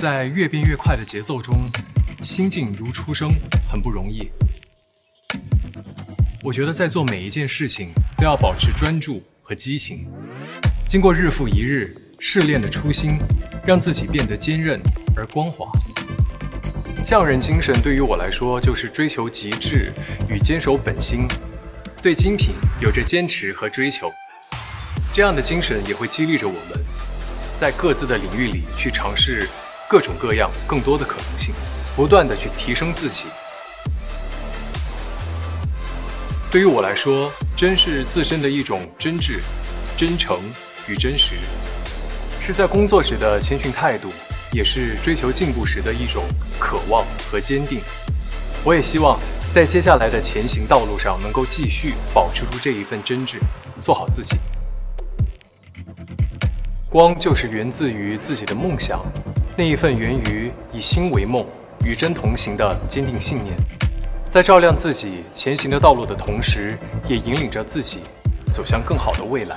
在越变越快的节奏中，心静如初生，很不容易。我觉得在做每一件事情都要保持专注和激情。经过日复一日试炼的初心，让自己变得坚韧而光滑。匠人精神对于我来说，就是追求极致与坚守本心，对精品有着坚持和追求。这样的精神也会激励着我们，在各自的领域里去尝试各种各样更多的可能性，不断的去提升自己。对于我来说，真是自身的一种真挚、真诚与真实，是在工作时的谦逊态度，也是追求进步时的一种渴望和坚定。我也希望在接下来的前行道路上，能够继续保持住这一份真挚，做好自己。光就是源自于自己的梦想，那一份源于以心为梦、与真同行的坚定信念，在照亮自己前行的道路的同时，也引领着自己走向更好的未来。